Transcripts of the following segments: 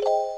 you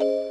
you